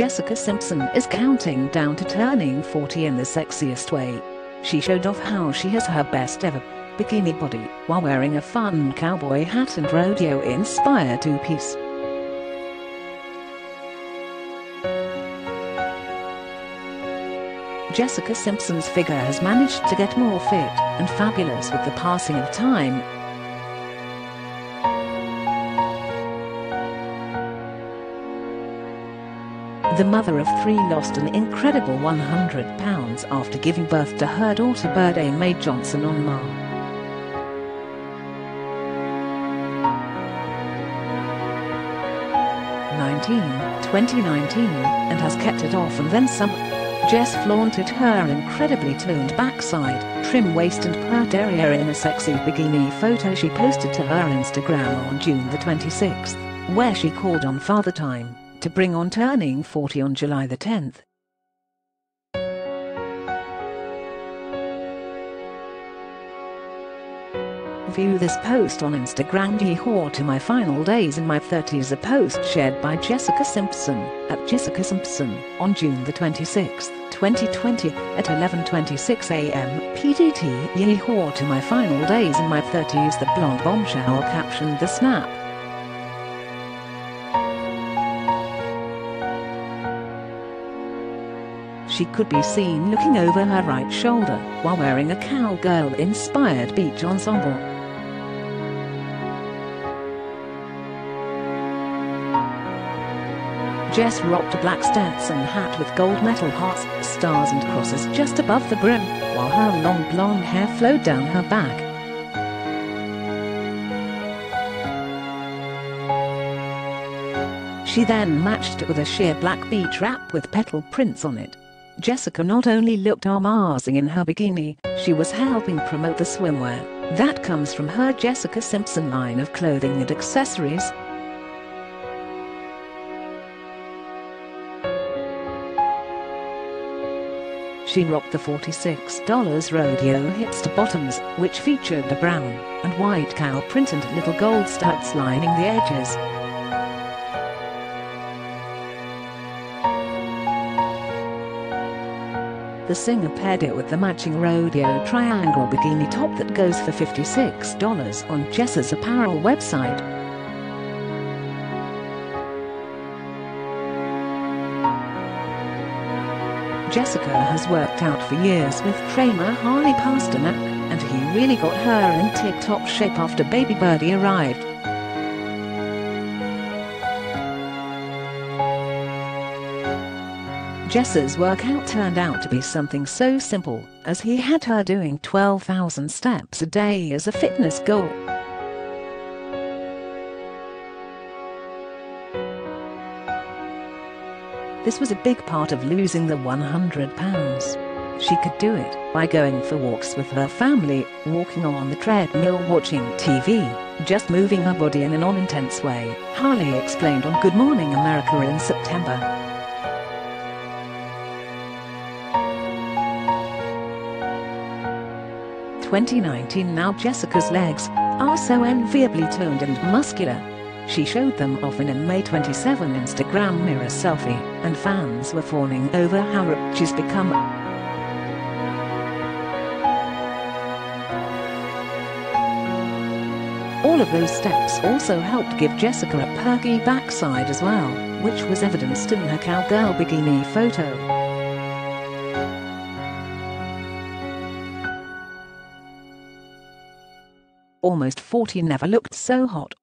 Jessica Simpson is counting down to turning 40 in the sexiest way. She showed off how she has her best ever bikini body while wearing a fun cowboy hat and rodeo-inspired two-piece. Jessica Simpson's figure has managed to get more fit and fabulous with the passing of time. The mother of three lost an incredible 100 pounds after giving birth to her daughter Birdie Mae Johnson on Mar. 19, 2019, and has kept it off and then some. Jess flaunted her incredibly toned backside, trim waist and pert area in a sexy bikini photo she posted to her Instagram on June the 26th, where she called on Father Time to bring on turning 40 on July the 10th. View this post on Instagram. Yeehaw to my final days in my 30s a post shared by Jessica Simpson at Jessica Simpson on June the 26th, 2020 at 11.26am PDT Yeehaw to my final days in my 30s the blonde bombshell captioned the snap. She could be seen looking over her right shoulder while wearing a cowgirl-inspired beach ensemble. Jess rocked a black Stetson hat with gold metal hearts, stars and crosses just above the brim, while her long blonde hair flowed down her back. She then matched it with a sheer black beach wrap with petal prints on it. Jessica not only looked amazing in her bikini, she was helping promote the swimwear that comes from her Jessica Simpson line of clothing and accessories. She rocked the $46 rodeo hipster bottoms, which featured a brown and white cow print and little gold studs lining the edges. The singer paired it with the matching rodeo triangle bikini top that goes for $56 on Jess's apparel website. Jessica has worked out for years with trainer Harley Pasternak, and he really got her in tip-top shape after baby Birdie arrived. Jess's workout turned out to be something so simple as he had her doing 12,000 steps a day as a fitness goal. This was a big part of losing the 100 pounds. She could do it by going for walks with her family, walking on the treadmill watching TV, just moving her body in a non-intense way, Harley explained on Good Morning America in September. Twenty nineteen now Jessica's legs are so enviably toned and muscular she showed them off in a May 27 Instagram mirror selfie, and fans were fawning over how ripped she's become. All of those steps also helped give Jessica a perky backside as well, which was evidenced in her cowgirl bikini photo. Almost 40 never looked so hot